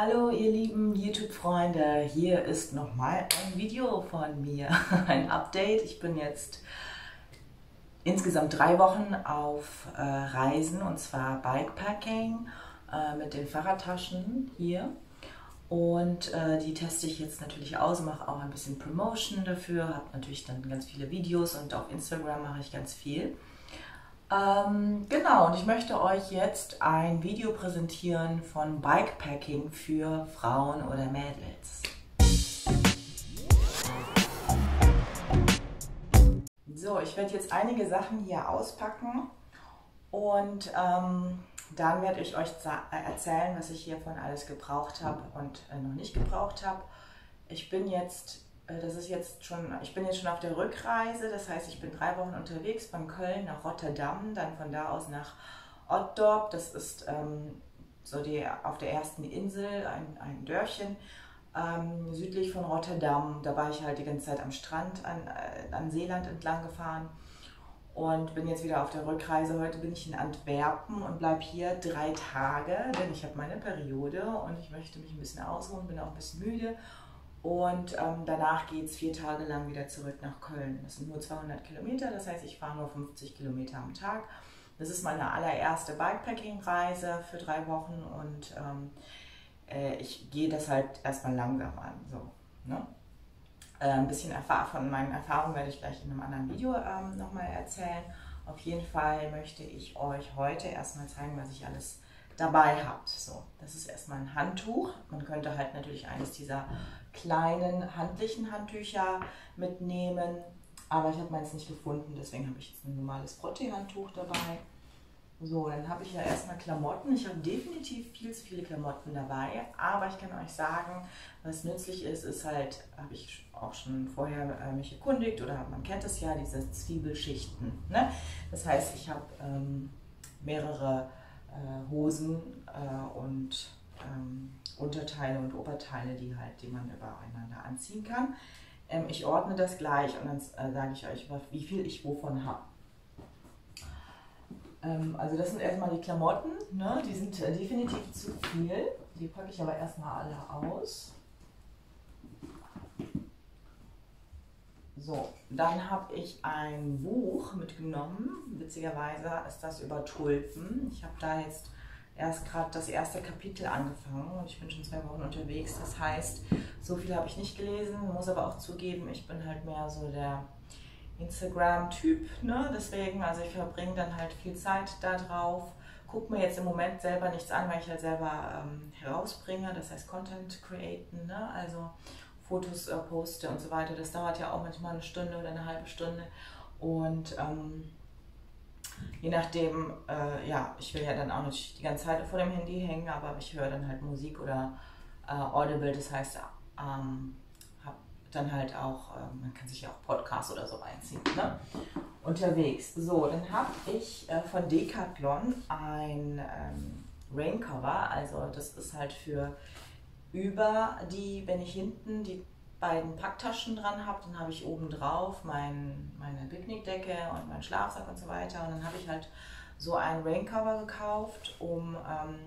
Hallo ihr lieben YouTube-Freunde, hier ist nochmal ein Video von mir, ein Update. Ich bin jetzt insgesamt drei Wochen auf äh, Reisen und zwar Bikepacking äh, mit den Fahrradtaschen hier. Und äh, die teste ich jetzt natürlich aus, mache auch ein bisschen Promotion dafür, habe natürlich dann ganz viele Videos und auf Instagram mache ich ganz viel. Ähm, genau, und ich möchte euch jetzt ein Video präsentieren von Bikepacking für Frauen oder Mädels. So, ich werde jetzt einige Sachen hier auspacken und ähm, dann werde ich euch erzählen, was ich hiervon alles gebraucht habe und äh, noch nicht gebraucht habe. Ich bin jetzt äh, das ist jetzt schon, ich bin jetzt schon auf der Rückreise, das heißt, ich bin drei Wochen unterwegs von Köln nach Rotterdam, dann von da aus nach Ottorp, das ist ähm, so die, auf der ersten Insel, ein, ein Dörfchen ähm, südlich von Rotterdam. Da war ich halt die ganze Zeit am Strand, an, äh, an Seeland entlang gefahren und bin jetzt wieder auf der Rückreise. Heute bin ich in Antwerpen und bleibe hier drei Tage, denn ich habe meine Periode und ich möchte mich ein bisschen ausruhen, bin auch ein bisschen müde und ähm, danach geht es vier Tage lang wieder zurück nach Köln. Das sind nur 200 Kilometer, das heißt, ich fahre nur 50 Kilometer am Tag. Das ist meine allererste Bikepacking-Reise für drei Wochen und ähm, äh, ich gehe das halt erstmal langsam an. So, ne? äh, ein bisschen von meinen Erfahrungen werde ich gleich in einem anderen Video ähm, nochmal erzählen. Auf jeden Fall möchte ich euch heute erstmal zeigen, was ich alles dabei habt. So, das ist erstmal ein Handtuch. Man könnte halt natürlich eines dieser kleinen handlichen Handtücher mitnehmen, aber ich habe meins nicht gefunden, deswegen habe ich jetzt ein normales Frottee-Handtuch dabei. So, dann habe ich ja erstmal Klamotten. Ich habe definitiv viel zu viele Klamotten dabei, aber ich kann euch sagen, was nützlich ist, ist halt, habe ich auch schon vorher äh, mich erkundigt oder man kennt es ja, diese Zwiebelschichten. Ne? Das heißt, ich habe ähm, mehrere äh, Hosen äh, und ähm, Unterteile und Oberteile, die halt, die man übereinander anziehen kann. Ähm, ich ordne das gleich und dann äh, sage ich euch, wie viel ich wovon habe. Ähm, also das sind erstmal die Klamotten, ne? die sind äh, definitiv zu viel. Die packe ich aber erstmal alle aus. So, dann habe ich ein Buch mitgenommen. Witzigerweise ist das über Tulpen. Ich habe da jetzt erst gerade das erste Kapitel angefangen und ich bin schon zwei Wochen unterwegs. Das heißt, so viel habe ich nicht gelesen, muss aber auch zugeben, ich bin halt mehr so der Instagram-Typ, ne? Deswegen, also ich verbringe dann halt viel Zeit da drauf. Guck mir jetzt im Moment selber nichts an, weil ich halt selber ähm, herausbringe, das heißt Content createn, ne? Also Fotos äh, poste und so weiter. Das dauert ja auch manchmal eine Stunde oder eine halbe Stunde. Und ähm, je nachdem, äh, ja, ich will ja dann auch nicht die ganze Zeit vor dem Handy hängen, aber ich höre dann halt Musik oder äh, Audible, das heißt, ähm, habe dann halt auch, äh, man kann sich ja auch Podcasts oder so reinziehen, ne? unterwegs. So, dann habe ich äh, von Decathlon ein ähm, Raincover, also das ist halt für über die, wenn ich hinten die beiden Packtaschen dran habe, dann habe ich oben drauf mein, meine Picknickdecke und meinen Schlafsack und so weiter. Und dann habe ich halt so ein Raincover gekauft, um ähm,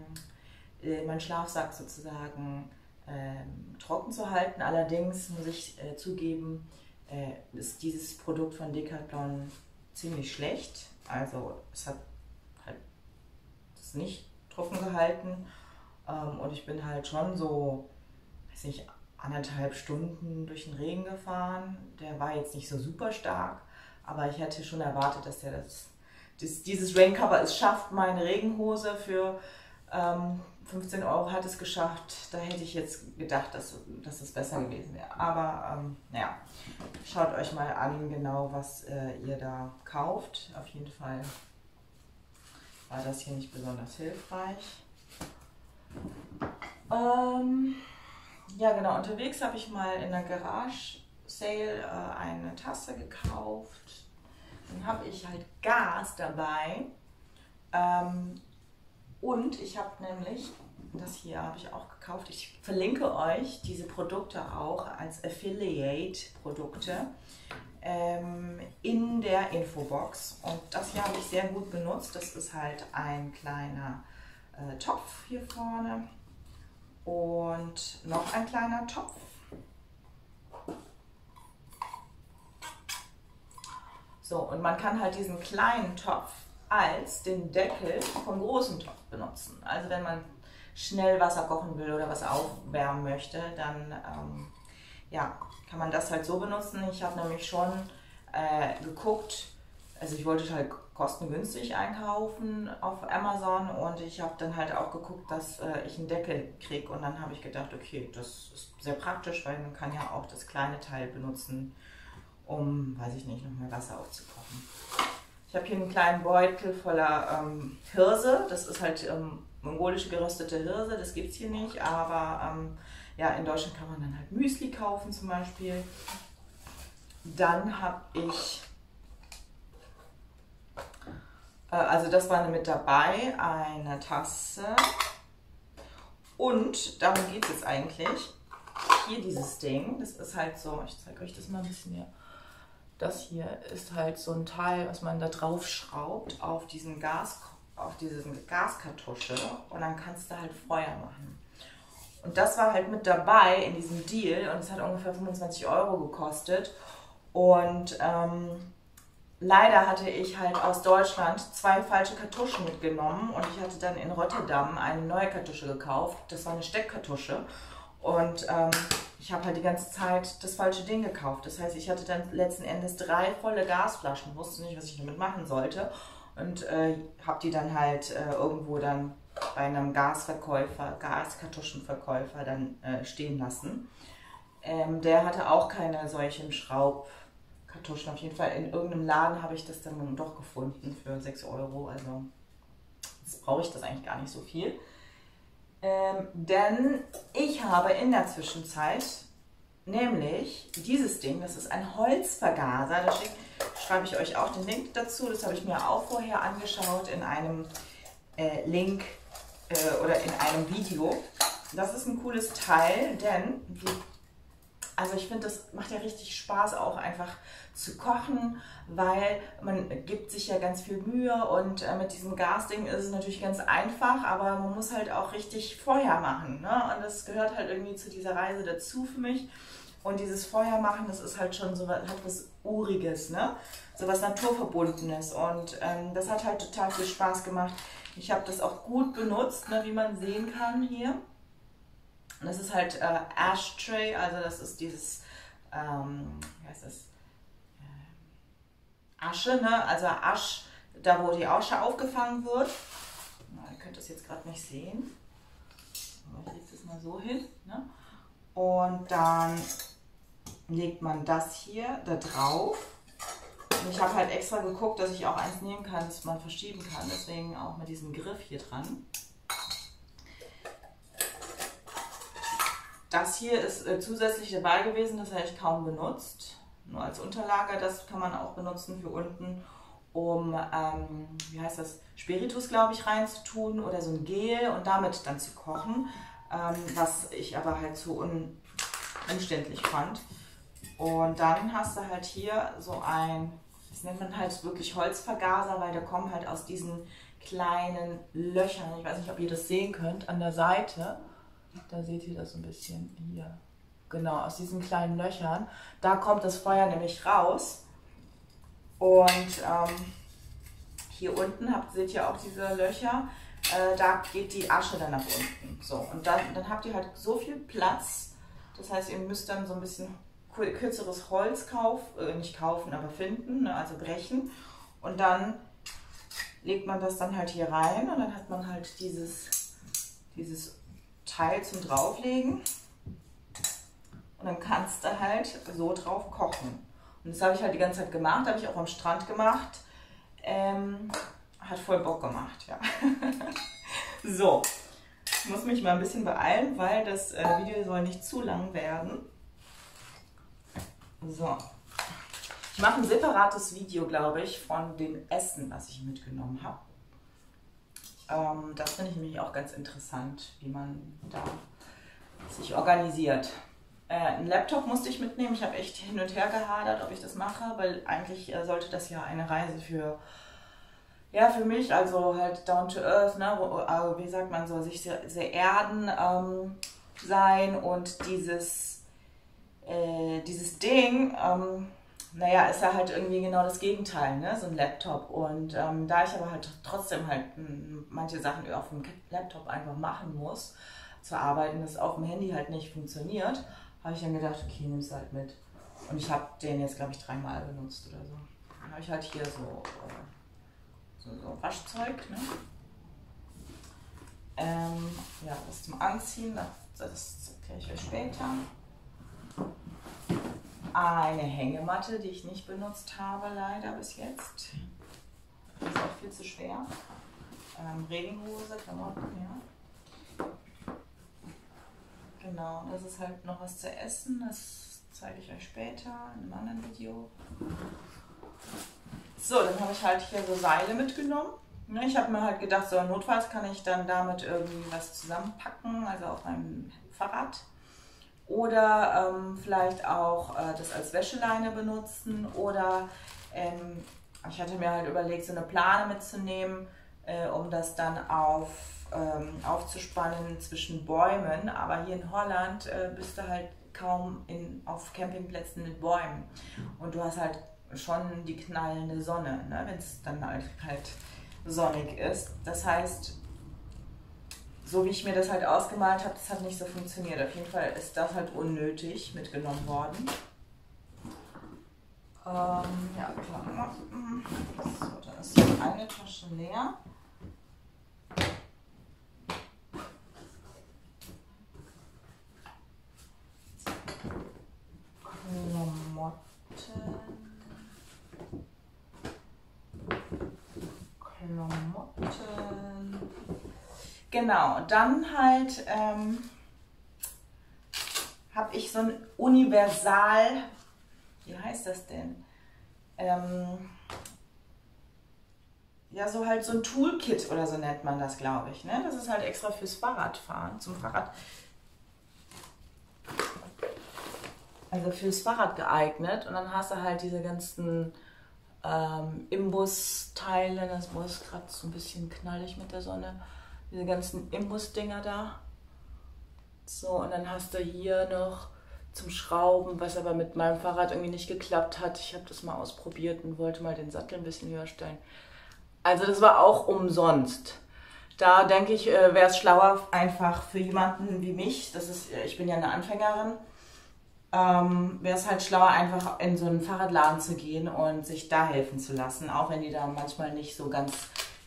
äh, meinen Schlafsack sozusagen ähm, trocken zu halten. Allerdings muss ich äh, zugeben, äh, ist dieses Produkt von Decathlon ziemlich schlecht. Also es hat halt das nicht trocken gehalten ähm, und ich bin halt schon so, weiß nicht, anderthalb Stunden durch den Regen gefahren. Der war jetzt nicht so super stark, aber ich hätte schon erwartet, dass der das, das dieses Raincover es schafft. Meine Regenhose für ähm, 15 Euro hat es geschafft. Da hätte ich jetzt gedacht, dass, dass es besser gewesen wäre. Aber ähm, naja, schaut euch mal an, genau was äh, ihr da kauft. Auf jeden Fall war das hier nicht besonders hilfreich. Ähm, ja, genau. Unterwegs habe ich mal in der Garage Sale äh, eine Tasse gekauft. Dann habe ich halt Gas dabei. Ähm, und ich habe nämlich, das hier habe ich auch gekauft, ich verlinke euch diese Produkte auch als Affiliate-Produkte ähm, in der Infobox. Und das hier habe ich sehr gut benutzt. Das ist halt ein kleiner äh, Topf hier vorne Und noch ein kleiner Topf. So, und man kann halt diesen kleinen Topf als den Deckel vom großen Topf benutzen. Also wenn man schnell Wasser kochen will oder was aufwärmen möchte, dann ähm, ja, kann man das halt so benutzen. Ich habe nämlich schon äh, geguckt, also ich wollte halt kostengünstig einkaufen auf Amazon und ich habe dann halt auch geguckt, dass äh, ich einen Deckel kriege und dann habe ich gedacht, okay, das ist sehr praktisch, weil man kann ja auch das kleine Teil benutzen, um, weiß ich nicht, noch mehr Wasser aufzukochen. Ich habe hier einen kleinen Beutel voller ähm, Hirse. Das ist halt ähm, mongolische geröstete Hirse. Das gibt es hier nicht. Aber ähm, ja, in Deutschland kann man dann halt Müsli kaufen zum Beispiel. Dann habe ich, äh, also das war mit dabei, eine Tasse. Und darum geht es jetzt eigentlich. Hier dieses Ding, das ist halt so, ich zeige euch das mal ein bisschen hier das hier ist halt so ein Teil, was man da drauf schraubt auf diesen Gas, auf diese Gaskartusche und dann kannst du halt Feuer machen. Und das war halt mit dabei in diesem Deal und es hat ungefähr 25 Euro gekostet. Und ähm, leider hatte ich halt aus Deutschland zwei falsche Kartuschen mitgenommen und ich hatte dann in Rotterdam eine neue Kartusche gekauft. Das war eine Steckkartusche. Und ähm, ich habe halt die ganze Zeit das falsche Ding gekauft. Das heißt, ich hatte dann letzten Endes drei volle Gasflaschen, wusste nicht, was ich damit machen sollte. Und äh, habe die dann halt äh, irgendwo dann bei einem Gasverkäufer, Gaskartuschenverkäufer dann äh, stehen lassen. Ähm, der hatte auch keine solchen Schraubkartuschen. Auf jeden Fall in irgendeinem Laden habe ich das dann doch gefunden für 6 Euro. Also jetzt brauche ich das eigentlich gar nicht so viel. Ähm, denn ich habe in der Zwischenzeit nämlich dieses Ding, das ist ein Holzvergaser, da schreibe ich euch auch den Link dazu, das habe ich mir auch vorher angeschaut in einem äh, Link äh, oder in einem Video. Das ist ein cooles Teil, denn die also ich finde, das macht ja richtig Spaß auch einfach zu kochen, weil man gibt sich ja ganz viel Mühe und äh, mit diesem Gasding ist es natürlich ganz einfach, aber man muss halt auch richtig Feuer machen. Ne? Und das gehört halt irgendwie zu dieser Reise dazu für mich. Und dieses Feuer machen, das ist halt schon so was, hat was Uriges, ne? so was Naturverbundenes. Und ähm, das hat halt total viel Spaß gemacht. Ich habe das auch gut benutzt, ne, wie man sehen kann hier. Und das ist halt äh, Ashtray, also das ist dieses, ähm, wie heißt das? Äh, Asche, ne? Also Asch, da wo die Asche aufgefangen wird. Na, ihr könnt das jetzt gerade nicht sehen. ich lege das mal so hin. Ne? Und dann legt man das hier da drauf. Und ich habe halt extra geguckt, dass ich auch eins nehmen kann, das man verschieben kann. Deswegen auch mit diesem Griff hier dran. Das hier ist äh, zusätzlich dabei gewesen, das habe ich kaum benutzt. Nur als Unterlage, das kann man auch benutzen für unten, um, ähm, wie heißt das, Spiritus, glaube ich, reinzutun oder so ein Gel und damit dann zu kochen, ähm, was ich aber halt so un umständlich fand. Und dann hast du halt hier so ein, das nennt man halt wirklich Holzvergaser, weil der kommt halt aus diesen kleinen Löchern. Ich weiß nicht, ob ihr das sehen könnt, an der Seite. Da seht ihr das ein bisschen hier. Genau, aus diesen kleinen Löchern. Da kommt das Feuer nämlich raus. Und ähm, hier unten habt, seht ihr auch diese Löcher. Äh, da geht die Asche dann nach unten. So, und dann, dann habt ihr halt so viel Platz. Das heißt, ihr müsst dann so ein bisschen kürzeres Holz kaufen, äh, nicht kaufen, aber finden, ne, also brechen. Und dann legt man das dann halt hier rein und dann hat man halt dieses, dieses Teil zum drauflegen. Und dann kannst du halt so drauf kochen. Und das habe ich halt die ganze Zeit gemacht, habe ich auch am Strand gemacht. Ähm, hat voll Bock gemacht, ja. so, ich muss mich mal ein bisschen beeilen, weil das äh, Video soll nicht zu lang werden. So. Ich mache ein separates Video, glaube ich, von dem Essen, was ich mitgenommen habe. Ähm, das finde ich nämlich auch ganz interessant, wie man da sich organisiert. Äh, einen Laptop musste ich mitnehmen. Ich habe echt hin und her gehadert, ob ich das mache, weil eigentlich äh, sollte das ja eine Reise für, ja, für mich, also halt down to earth, ne, äh, wie sagt man so, sich sehr, sehr erden. Ähm, sein und dieses, äh, dieses Ding, ähm, naja, ist ja halt irgendwie genau das Gegenteil, ne? so ein Laptop. Und ähm, da ich aber halt trotzdem halt m, manche Sachen auf dem Laptop einfach machen muss, zu arbeiten, das auf dem Handy halt nicht funktioniert, habe ich dann gedacht, okay, nimm es halt mit. Und ich habe den jetzt, glaube ich, dreimal benutzt oder so. Dann habe ich halt hier so, äh, so, so Waschzeug, ne? Ähm, ja, das zum Anziehen, das, das erkläre ich euch später. Eine Hängematte, die ich nicht benutzt habe, leider bis jetzt. Das ist auch viel zu schwer. Ähm, Regenhose, Klamotten, ja. Genau, das ist halt noch was zu essen. Das zeige ich euch später in einem anderen Video. So, dann habe ich halt hier so Seile mitgenommen. Ne, ich habe mir halt gedacht, so notfalls kann ich dann damit irgendwie was zusammenpacken, also auf meinem Fahrrad. Oder ähm, vielleicht auch äh, das als Wäscheleine benutzen. Oder ähm, ich hatte mir halt überlegt, so eine Plane mitzunehmen, äh, um das dann auf, ähm, aufzuspannen zwischen Bäumen. Aber hier in Holland äh, bist du halt kaum in, auf Campingplätzen mit Bäumen. Und du hast halt schon die knallende Sonne, ne, wenn es dann halt, halt sonnig ist. Das heißt, so wie ich mir das halt ausgemalt habe, das hat nicht so funktioniert. Auf jeden Fall ist das halt unnötig mitgenommen worden. Ähm, ja, klar. So, dann ist eine Tasche leer. Klamotten. Klamotten. Genau, dann halt ähm, habe ich so ein Universal, wie heißt das denn? Ähm, ja, so halt so ein Toolkit oder so nennt man das, glaube ich. Ne? Das ist halt extra fürs Fahrradfahren, zum Fahrrad. Also fürs Fahrrad geeignet. Und dann hast du halt diese ganzen ähm, Imbus-Teile. Das ist gerade so ein bisschen knallig mit der Sonne. Diese ganzen Imbus-Dinger da. So, und dann hast du hier noch zum Schrauben, was aber mit meinem Fahrrad irgendwie nicht geklappt hat. Ich habe das mal ausprobiert und wollte mal den Sattel ein bisschen höher stellen. Also das war auch umsonst. Da denke ich, äh, wäre es schlauer einfach für jemanden wie mich, das ist, ich bin ja eine Anfängerin, ähm, wäre es halt schlauer, einfach in so einen Fahrradladen zu gehen und sich da helfen zu lassen, auch wenn die da manchmal nicht so ganz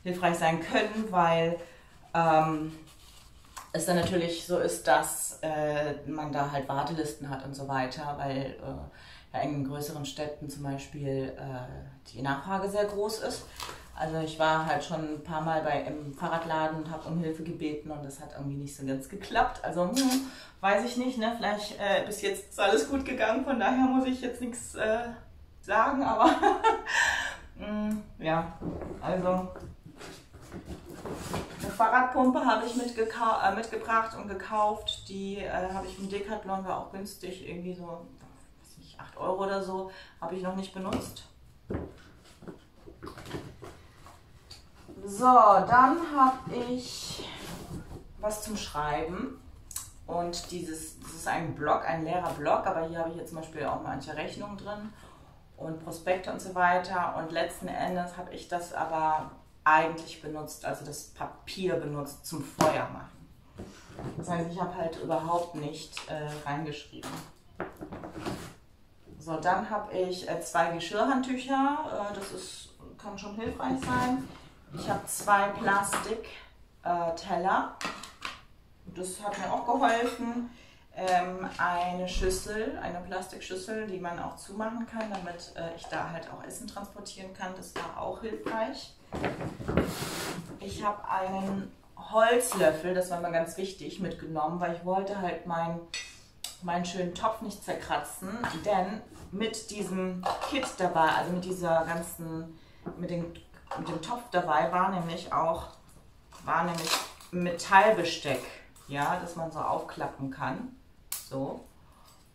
hilfreich sein können, weil ähm, es dann natürlich so ist, dass äh, man da halt Wartelisten hat und so weiter, weil äh, ja in größeren Städten zum Beispiel äh, die Nachfrage sehr groß ist. Also ich war halt schon ein paar Mal bei im Fahrradladen und habe um Hilfe gebeten und das hat irgendwie nicht so ganz geklappt. Also hm, weiß ich nicht, ne? Vielleicht äh, bis jetzt ist alles gut gegangen, von daher muss ich jetzt nichts äh, sagen, aber hm, ja, also eine Fahrradpumpe habe ich äh, mitgebracht und gekauft. Die äh, habe ich im Decathlon, war auch günstig, irgendwie so, weiß nicht, 8 Euro oder so, habe ich noch nicht benutzt. So, dann habe ich was zum Schreiben. Und dieses, das ist ein Blog, ein leerer Blog, aber hier habe ich jetzt zum Beispiel auch manche Rechnungen drin und Prospekte und so weiter. Und letzten Endes habe ich das aber eigentlich benutzt, also das Papier benutzt zum Feuer machen. Das heißt, ich habe halt überhaupt nicht äh, reingeschrieben. So, dann habe ich äh, zwei Geschirrhandtücher. Äh, das ist, kann schon hilfreich sein. Ich habe zwei Plastikteller. das hat mir auch geholfen. Ähm, eine Schüssel, eine Plastikschüssel, die man auch zumachen kann, damit äh, ich da halt auch Essen transportieren kann. Das war auch hilfreich. Ich habe einen Holzlöffel, das war mir ganz wichtig, mitgenommen, weil ich wollte halt meinen meinen schönen Topf nicht zerkratzen, denn mit diesem Kit dabei, also mit dieser ganzen, mit den mit dem Topf dabei war nämlich auch war nämlich Metallbesteck, ja, das man so aufklappen kann. So.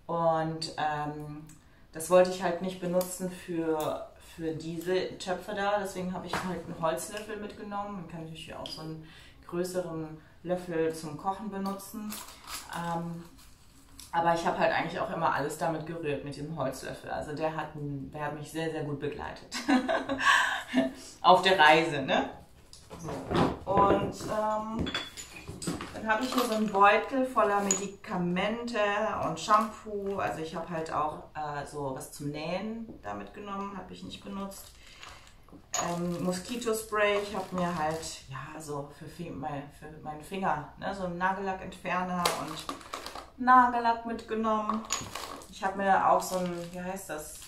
Und ähm, das wollte ich halt nicht benutzen für, für diese Töpfe da. Deswegen habe ich halt einen Holzlöffel mitgenommen. Man kann natürlich auch so einen größeren Löffel zum Kochen benutzen. Ähm, aber ich habe halt eigentlich auch immer alles damit gerührt, mit dem Holzlöffel. Also der hat, der hat mich sehr, sehr gut begleitet. Auf der Reise, ne? So. Und ähm, dann habe ich hier so einen Beutel voller Medikamente und Shampoo. Also ich habe halt auch äh, so was zum Nähen damit genommen, habe ich nicht benutzt. Ähm, Moskitospray, ich habe mir halt, ja, so für, mein, für meinen Finger, ne, so einen Nagellackentferner und Nagellack mitgenommen. Ich habe mir auch so ein, wie heißt das,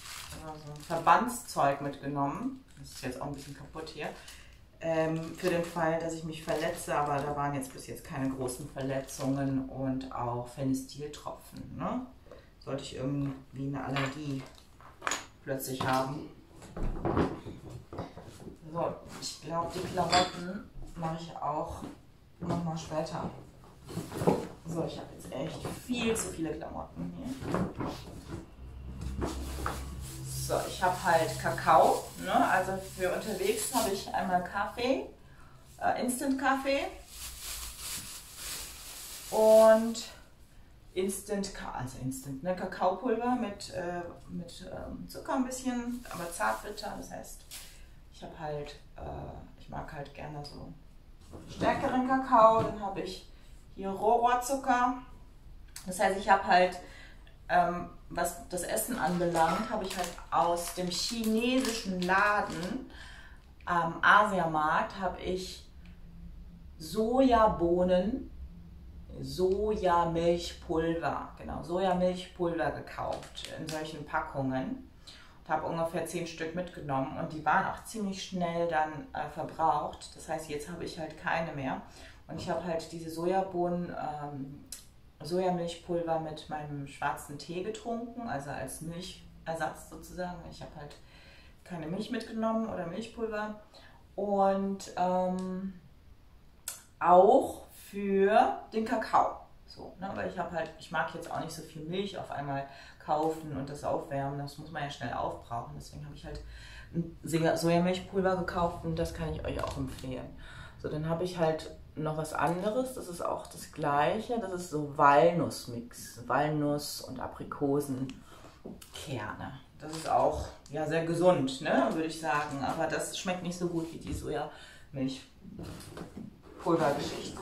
so ein Verbandszeug mitgenommen. Das ist jetzt auch ein bisschen kaputt hier. Ähm, für den Fall, dass ich mich verletze, aber da waren jetzt bis jetzt keine großen Verletzungen und auch Phenestiltropfen. Ne? Sollte ich irgendwie eine Allergie plötzlich haben. So, ich glaube, die Klamotten mache ich auch nochmal später. So, ich habe jetzt echt viel zu viele Klamotten hier. So, ich habe halt Kakao. Ne? Also für unterwegs habe ich einmal Kaffee, äh, Instant Kaffee und Instant, also Instant, ne? Kakaopulver mit, äh, mit ähm, Zucker ein bisschen, aber zartbitter. Das heißt, ich habe halt, äh, ich mag halt gerne so stärkeren Kakao. Dann habe ich hier Rohrzucker. Das heißt, ich habe halt, ähm, was das Essen anbelangt, habe ich halt aus dem chinesischen Laden am Asiamarkt habe ich Sojabohnen, Sojamilchpulver, genau, Sojamilchpulver gekauft in solchen Packungen und habe ungefähr zehn Stück mitgenommen und die waren auch ziemlich schnell dann äh, verbraucht. Das heißt, jetzt habe ich halt keine mehr. Und ich habe halt diese Sojabohnen, ähm, Sojamilchpulver mit meinem schwarzen Tee getrunken, also als Milchersatz sozusagen. Ich habe halt keine Milch mitgenommen oder Milchpulver. Und ähm, auch für den Kakao. So, ne? Weil ich habe halt, ich mag jetzt auch nicht so viel Milch auf einmal kaufen und das aufwärmen. Das muss man ja schnell aufbrauchen. Deswegen habe ich halt Sojamilchpulver gekauft und das kann ich euch auch empfehlen. So, dann habe ich halt noch was anderes, das ist auch das gleiche, das ist so Walnussmix, Walnuss und Aprikosenkerne. Das ist auch ja, sehr gesund, ne, würde ich sagen, aber das schmeckt nicht so gut wie die Sojamilchpulvergeschichte.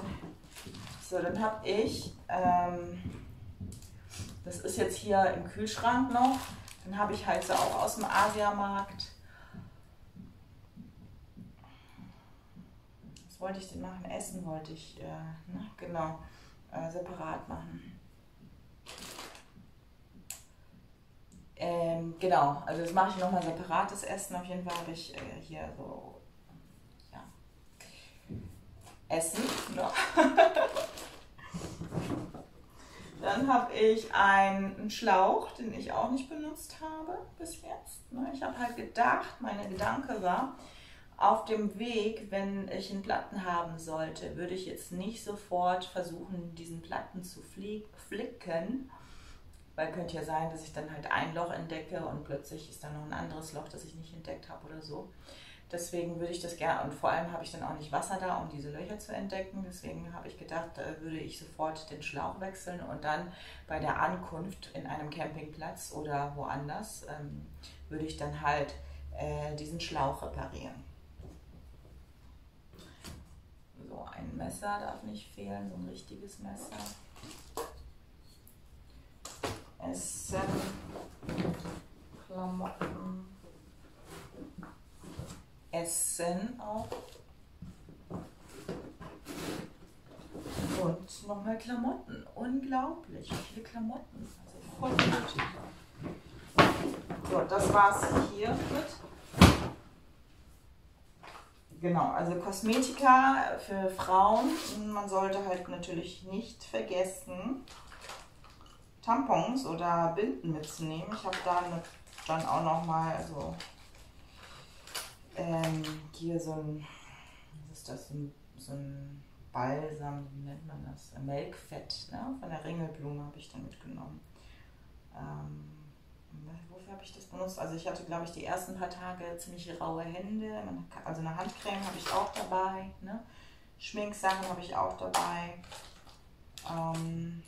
So, dann habe ich, ähm, das ist jetzt hier im Kühlschrank noch, dann habe ich halt so auch aus dem Asiamarkt wollte ich denn machen? Essen wollte ich, äh, ne? genau, äh, separat machen. Ähm, genau, also das mache ich nochmal separates Essen. Auf jeden Fall habe ich äh, hier so, ja, Essen. Ne? Dann habe ich einen Schlauch, den ich auch nicht benutzt habe bis jetzt. Ne? Ich habe halt gedacht, meine Gedanke war, auf dem Weg, wenn ich einen Platten haben sollte, würde ich jetzt nicht sofort versuchen, diesen Platten zu flicken, weil könnte ja sein, dass ich dann halt ein Loch entdecke und plötzlich ist dann noch ein anderes Loch, das ich nicht entdeckt habe oder so. Deswegen würde ich das gerne, und vor allem habe ich dann auch nicht Wasser da, um diese Löcher zu entdecken. Deswegen habe ich gedacht, da würde ich sofort den Schlauch wechseln und dann bei der Ankunft in einem Campingplatz oder woanders ähm, würde ich dann halt äh, diesen Schlauch reparieren. So, ein Messer darf nicht fehlen, so ein richtiges Messer. Essen, Klamotten, Essen auch. Und nochmal Klamotten. Unglaublich, viele Klamotten. Also voll nötig. So, das war's hier mit. Genau, also Kosmetika für Frauen. Man sollte halt natürlich nicht vergessen, Tampons oder Binden mitzunehmen. Ich habe da dann auch noch mal so ähm, hier so ein, was ist das, so ein Balsam, wie nennt man das? Melkfett, ne? Von der Ringelblume habe ich dann mitgenommen. Ähm, wofür habe ich das benutzt? Also ich hatte, glaube ich, die ersten paar Tage ziemlich raue Hände. Also eine Handcreme habe ich auch dabei. Ne? Schminksachen habe ich auch dabei. Ähm,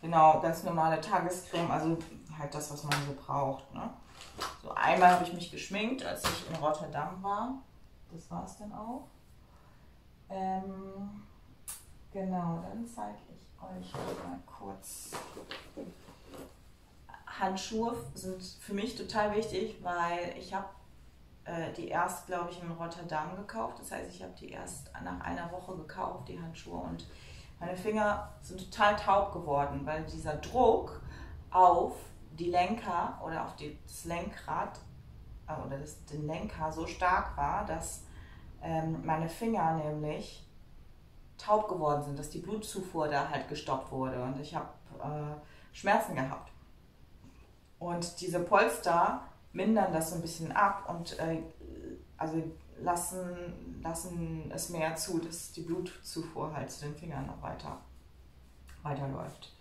genau, ganz normale Tagescreme, also halt das, was man so braucht. Ne? So einmal habe ich mich geschminkt, als ich in Rotterdam war. Das war es dann auch. Ähm, genau, dann zeige ich euch mal kurz. Handschuhe sind für mich total wichtig, weil ich habe äh, die erst, glaube ich, in Rotterdam gekauft. Das heißt, ich habe die erst nach einer Woche gekauft, die Handschuhe. Und meine Finger sind total taub geworden, weil dieser Druck auf die Lenker oder auf die, das Lenkrad äh, oder das, den Lenker so stark war, dass ähm, meine Finger nämlich taub geworden sind, dass die Blutzufuhr da halt gestoppt wurde und ich habe äh, Schmerzen gehabt. Und diese Polster mindern das so ein bisschen ab und äh, also lassen, lassen es mehr zu, dass die Blutzufuhr halt zu den Fingern noch weiter weiterläuft.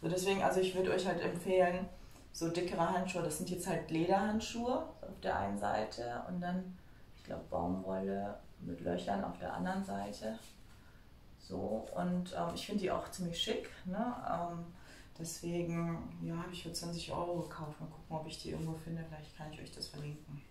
So deswegen, also ich würde euch halt empfehlen, so dickere Handschuhe, das sind jetzt halt Lederhandschuhe auf der einen Seite und dann, ich glaube, Baumwolle mit Löchern auf der anderen Seite. So, und ähm, ich finde die auch ziemlich schick. Ne? Ähm, deswegen ja, habe ich für 20 Euro gekauft. Mal gucken, ob ich die irgendwo finde. Vielleicht kann ich euch das verlinken.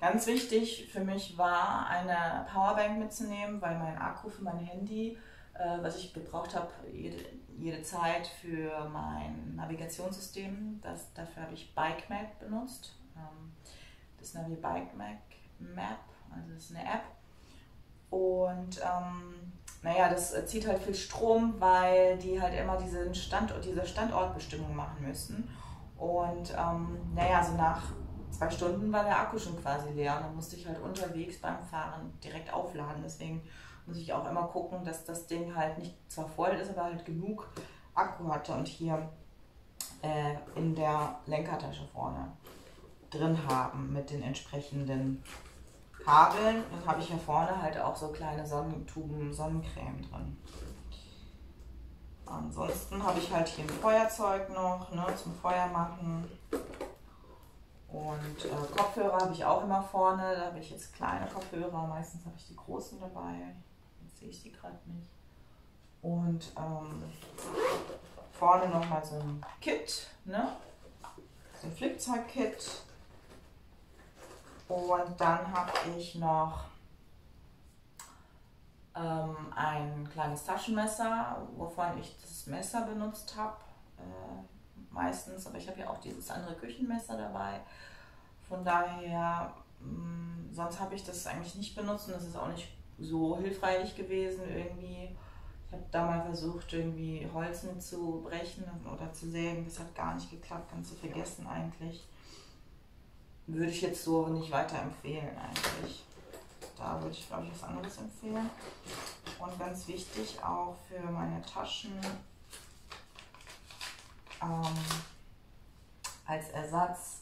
Ganz wichtig für mich war, eine Powerbank mitzunehmen, weil mein Akku für mein Handy, äh, was ich gebraucht habe, jede, jede Zeit für mein Navigationssystem, das, dafür habe ich BikeMap benutzt. Ähm, das Navi BikeMap Map, also das ist eine App. Und ähm, naja, das zieht halt viel Strom, weil die halt immer diesen Standort, diese Standortbestimmung machen müssen. Und ähm, naja, so nach zwei Stunden war der Akku schon quasi leer. Und dann musste ich halt unterwegs beim Fahren direkt aufladen. Deswegen muss ich auch immer gucken, dass das Ding halt nicht zwar voll ist, aber halt genug Akku hatte. Und hier äh, in der Lenkertasche vorne drin haben mit den entsprechenden Dann habe ich hier vorne halt auch so kleine Sonnentuben Sonnencreme drin. Ansonsten habe ich halt hier ein Feuerzeug noch ne, zum Feuer machen. Und äh, Kopfhörer habe ich auch immer vorne. Da habe ich jetzt kleine Kopfhörer. Meistens habe ich die großen dabei. Jetzt sehe ich die gerade nicht. Und ähm, vorne nochmal so ein Kit, ne? So ein Flipzeug-Kit. Und dann habe ich noch ähm, ein kleines Taschenmesser, wovon ich das Messer benutzt habe. Äh, meistens, aber ich habe ja auch dieses andere Küchenmesser dabei. Von daher, mh, mm, sonst habe ich das eigentlich nicht benutzt und das ist auch nicht so hilfreich gewesen irgendwie. Ich habe da mal versucht, irgendwie Holz zu brechen oder zu sägen. Das hat gar nicht geklappt, ganz zu vergessen eigentlich. Würde ich jetzt so nicht weiterempfehlen eigentlich. Da würde ich, glaube ich, was anderes empfehlen. Und ganz wichtig auch für meine Taschen ähm, als Ersatz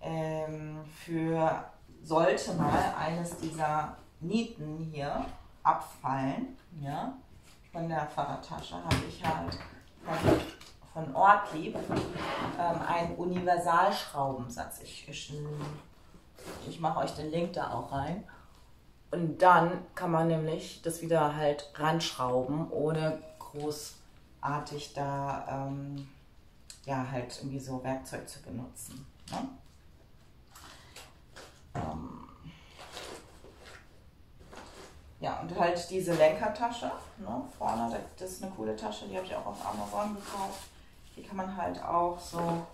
ähm, für sollte mal eines dieser Nieten hier abfallen, ja, von der Fahrradtasche habe ich halt von Ortlieb ähm, einen Universalschraubensatz. Ich, ich, ich mache euch den Link da auch rein. Und dann kann man nämlich das wieder halt ranschrauben, ohne großartig da ähm, ja halt irgendwie so Werkzeug zu benutzen. Ne? Ähm, ja, und halt diese Lenkertasche ne, vorne, das ist eine coole Tasche, die habe ich auch auf Amazon gekauft. Die kann man halt auch so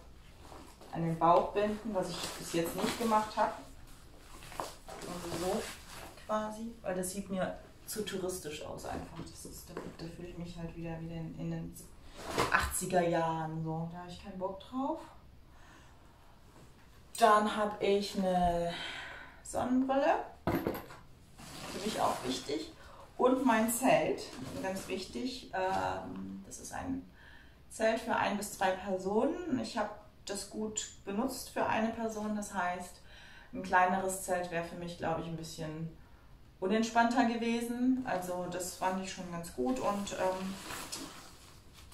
an den Bauch binden, was ich bis jetzt nicht gemacht habe. Also so quasi, weil das sieht mir zu touristisch aus einfach. Das ist, da, da fühle ich mich halt wieder, wieder in, in den 80er Jahren so. Da habe ich keinen Bock drauf. Dann habe ich eine Sonnenbrille. Für mich auch wichtig. Und mein Zelt, ganz wichtig. Ähm, das ist ein Zelt für ein bis zwei Personen. Ich habe das gut benutzt für eine Person. Das heißt, ein kleineres Zelt wäre für mich, glaube ich, ein bisschen unentspannter gewesen. Also das fand ich schon ganz gut und ähm,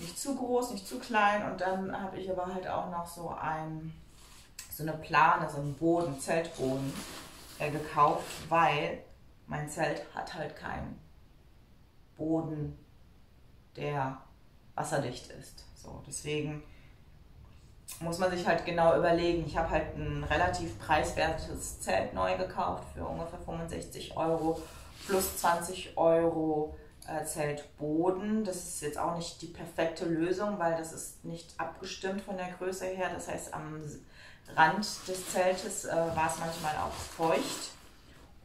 nicht zu groß, nicht zu klein. Und dann habe ich aber halt auch noch so ein so eine Plane, so einen Boden, Zeltboden äh, gekauft, weil mein Zelt hat halt keinen Boden, der wasserdicht ist. So, deswegen muss man sich halt genau überlegen. Ich habe halt ein relativ preiswertes Zelt neu gekauft für ungefähr 65 Euro plus 20 Euro äh, Zeltboden. Das ist jetzt auch nicht die perfekte Lösung, weil das ist nicht abgestimmt von der Größe her. Das heißt, am Rand des Zeltes äh, war es manchmal auch feucht.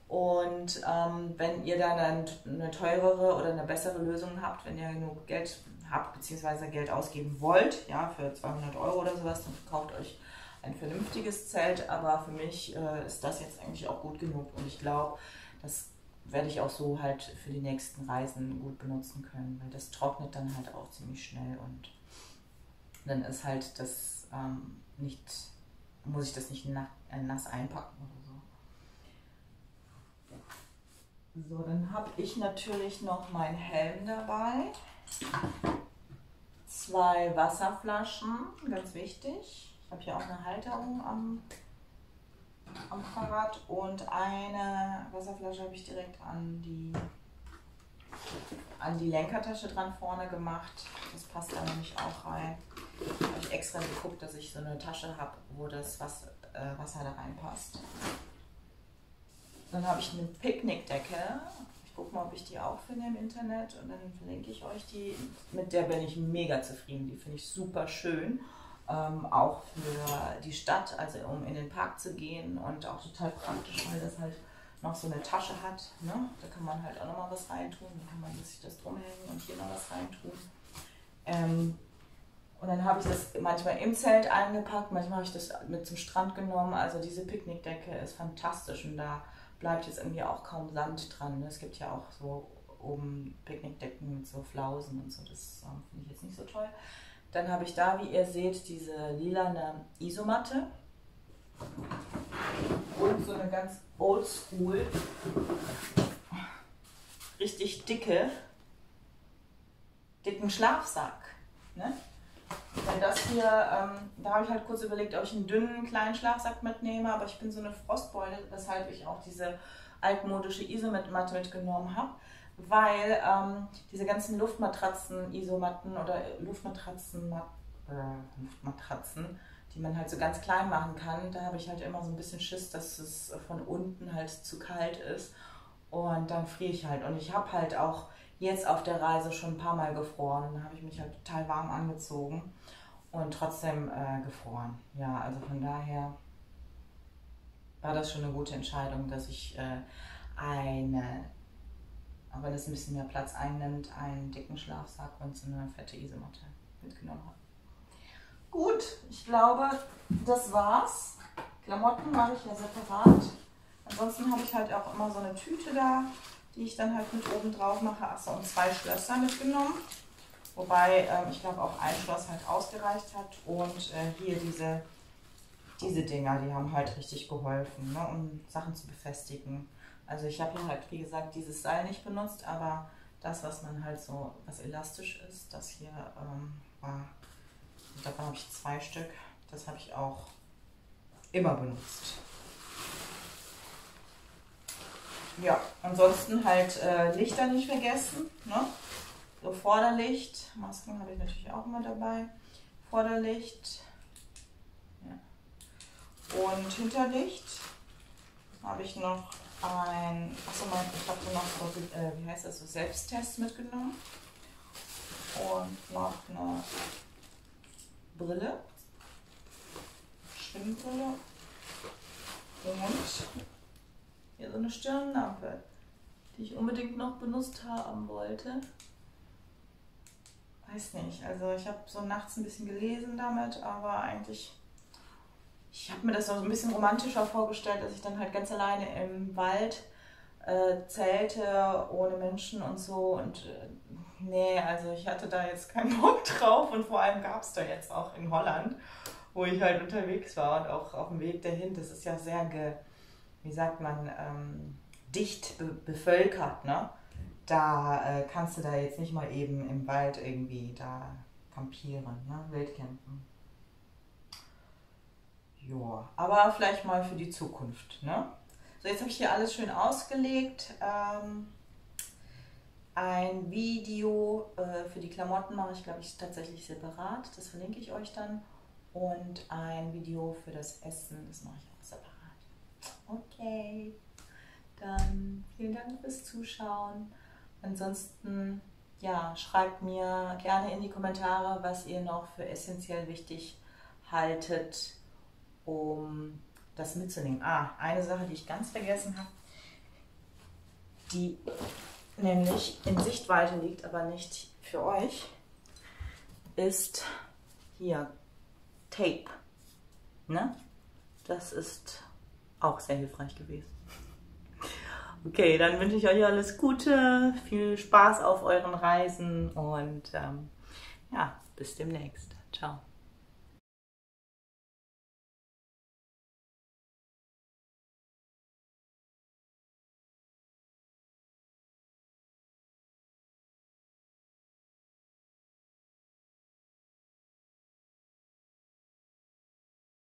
Und ähm, wenn ihr dann eine teurere oder eine bessere Lösung habt, wenn ihr genug Geld habt, beziehungsweise Geld ausgeben wollt, ja, für 200 Euro oder sowas, dann kauft euch ein vernünftiges Zelt. Aber für mich äh, ist das jetzt eigentlich auch gut genug und ich glaube, das werde ich auch so halt für die nächsten Reisen gut benutzen können, weil das trocknet dann halt auch ziemlich schnell und dann ist halt das ähm, nicht, muss ich das nicht äh, nass einpacken oder so. So, dann habe ich natürlich noch meinen Helm dabei zwei Wasserflaschen, ganz wichtig. Ich habe hier auch eine Halterung am, am Fahrrad und eine Wasserflasche habe ich direkt an die, an die Lenkertasche dran vorne gemacht. Das passt da nämlich auch rein. Habe ich extra geguckt, dass ich so eine Tasche habe, wo das Wasser, äh, Wasser da reinpasst. Dann habe ich eine Picknickdecke gucke mal, ob ich die auch finde im Internet und dann verlinke ich euch die. Mit der bin ich mega zufrieden. Die finde ich super schön. Ähm, auch für die Stadt, also um in den Park zu gehen und auch total praktisch, weil das halt noch so eine Tasche hat. Ne? Da kann man halt auch nochmal was reintun. Dann kann man sich das drumhängen und hier noch was reintun. Ähm, und dann habe ich das manchmal im Zelt eingepackt, manchmal habe ich das mit zum Strand genommen. Also diese Picknickdecke ist fantastisch und da bleibt jetzt irgendwie auch kaum Sand dran. Ne? Es gibt ja auch so oben Picknickdecken mit so Flausen und so, das ähm, finde ich jetzt nicht so toll. Dann habe ich da, wie ihr seht, diese lilane Isomatte und so eine ganz oldschool, richtig dicke, dicken Schlafsack. Ne? Weil das hier, ähm, da habe ich halt kurz überlegt, ob ich einen dünnen kleinen Schlafsack mitnehme, aber ich bin so eine Frostbeule, weshalb ich auch diese altmodische Isomatte mitgenommen habe, weil ähm, diese ganzen Luftmatratzen, Isomatten oder Luftmatratzen, äh, Luftmatratzen, die man halt so ganz klein machen kann, da habe ich halt immer so ein bisschen Schiss, dass es von unten halt zu kalt ist und dann friere ich halt. Und ich habe halt auch jetzt auf der Reise schon ein paar Mal gefroren. Da habe ich mich halt total warm angezogen und trotzdem äh, gefroren. Ja, also von daher war das schon eine gute Entscheidung, dass ich äh, eine, wenn es ein bisschen mehr Platz einnimmt, einen dicken Schlafsack und so eine fette Isomatte mitgenommen habe. Gut, ich glaube, das war's. Klamotten mache ich ja separat. Ansonsten habe ich halt auch immer so eine Tüte da, die ich dann halt mit oben drauf mache. Achso, und zwei Schlösser mitgenommen. Wobei ähm, ich glaube auch ein Schloss halt ausgereicht hat. Und äh, hier diese, diese Dinger, die haben halt richtig geholfen, ne, um Sachen zu befestigen. Also ich habe hier halt, wie gesagt, dieses Seil nicht benutzt, aber das, was man halt so, was elastisch ist, das hier ähm, war, davon habe ich zwei Stück. Das habe ich auch immer benutzt. Ja, ansonsten halt äh, Lichter nicht vergessen. Ne? So Vorderlicht, Masken habe ich natürlich auch immer dabei. Vorderlicht ja. und Hinterlicht habe ich noch ein, achso, ich habe noch so, äh, wie heißt das, so Selbsttest mitgenommen und noch eine Brille, Schwimmbrille und eine Stirnlampe, die ich unbedingt noch benutzt haben wollte. Weiß nicht, also ich habe so nachts ein bisschen gelesen damit, aber eigentlich, ich habe mir das so ein bisschen romantischer vorgestellt, dass ich dann halt ganz alleine im Wald äh, zelte, ohne Menschen und so. Und äh, nee, also ich hatte da jetzt keinen Bock drauf und vor allem gab es da jetzt auch in Holland, wo ich halt unterwegs war und auch auf dem Weg dahin. Das ist ja sehr ge wie sagt man, ähm, dicht be bevölkert, ne? Da äh, kannst du da jetzt nicht mal eben im Wald irgendwie da campieren, ne? Wildcampen. Ja, aber vielleicht mal für die Zukunft, ne? So, jetzt habe ich hier alles schön ausgelegt. Ähm, Ein Video äh, für die Klamotten mache ich, glaube ich, tatsächlich separat. Das verlinke ich euch dann. Und ein Video für das Essen, das mache ich auch separat. Okay, dann vielen Dank fürs Zuschauen. Ansonsten, ja, schreibt mir gerne in die Kommentare, was ihr noch für essentiell wichtig haltet, um das mitzunehmen. Ah, eine Sache, die ich ganz vergessen habe, die nämlich in Sichtweite liegt, aber nicht für euch, ist hier Tape. Ne? Das ist auch sehr hilfreich gewesen. Okay, dann wünsche ich euch alles Gute, viel Spaß auf euren Reisen und ähm, ja, bis demnächst. Ciao.